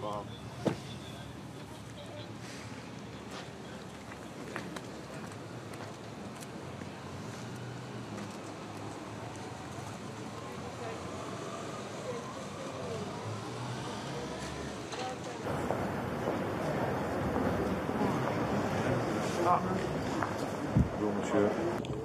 Wow. думаю.